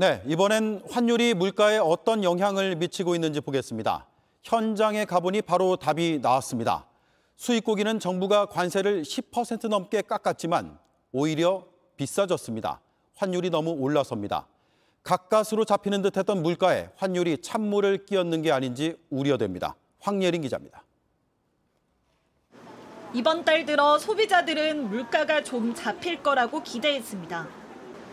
네, 이번엔 환율이 물가에 어떤 영향을 미치고 있는지 보겠습니다. 현장에 가보니 바로 답이 나왔습니다. 수입고기는 정부가 관세를 10% 넘게 깎았지만 오히려 비싸졌습니다. 환율이 너무 올라섭니다. 가까스로 잡히는 듯했던 물가에 환율이 찬물을 끼얹는 게 아닌지 우려됩니다. 황예린 기자입니다. 이번 달 들어 소비자들은 물가가 좀 잡힐 거라고 기대했습니다.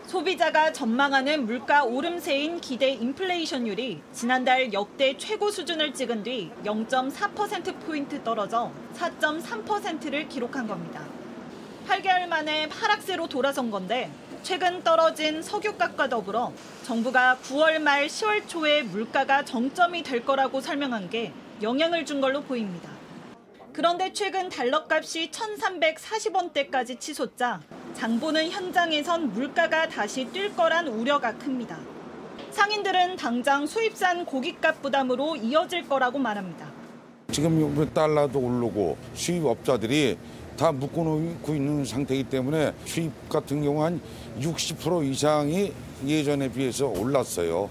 소비자가 전망하는 물가 오름세인 기대 인플레이션율이 지난달 역대 최고 수준을 찍은 뒤 0.4%포인트 떨어져 4.3%를 기록한 겁니다. 8개월 만에 하락세로 돌아선 건데 최근 떨어진 석유값과 더불어 정부가 9월 말 10월 초에 물가가 정점이 될 거라고 설명한 게 영향을 준 걸로 보입니다. 그런데 최근 달러 값이 1,340원대까지 치솟자 장보는 현장에선 물가가 다시 뛸 거란 우려가 큽니다. 상인들은 당장 수입산 고깃값 부담으로 이어질 거라고 말합니다. 지금 달러도 오르고 수입업자들이 다 묶어놓고 있는 상태이기 때문에 수입 같은 경우 한 60% 이상이 예전에 비해서 올랐어요.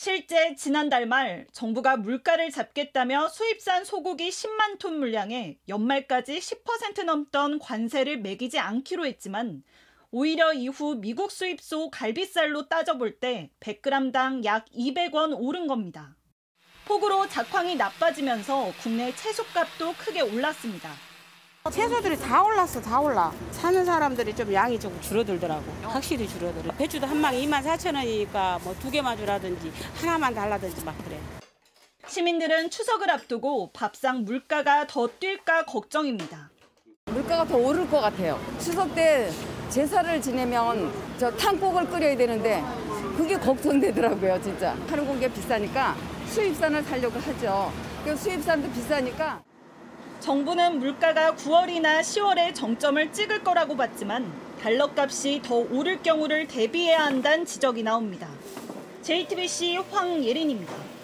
실제 지난달 말 정부가 물가를 잡겠다며 수입산 소고기 10만 톤 물량에 연말까지 10% 넘던 관세를 매기지 않기로 했지만 오히려 이후 미국 수입소 갈비살로 따져볼 때 100g당 약 200원 오른 겁니다. 폭우로 작황이 나빠지면서 국내 채소값도 크게 올랐습니다. 채소들이 다 올랐어, 다 올라. 사는 사람들이 좀 양이 조금 줄어들더라고. 확실히 줄어들어. 배추도 한 망에 2만 4천 원이니까 뭐 두 개만 주라든지 하나만 달라든지 막 그래. 시민들은 추석을 앞두고 밥상 물가가 더 뛸까 걱정입니다. 물가가 더 오를 것 같아요. 추석 때 제사를 지내면 저 탕국을 끓여야 되는데 그게 걱정되더라고요, 진짜. 하는 공기 비싸니까 수입산을 사려고 하죠. 그 수입산도 비싸니까 정부는 물가가 9월이나 10월에 정점을 찍을 거라고 봤지만 달러 값이 더 오를 경우를 대비해야 한다는 지적이 나옵니다. JTBC 황예린입니다.